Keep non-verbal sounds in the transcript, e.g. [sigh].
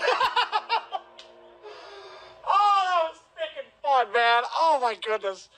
[laughs] oh, that was freaking fun, man. Oh, my goodness.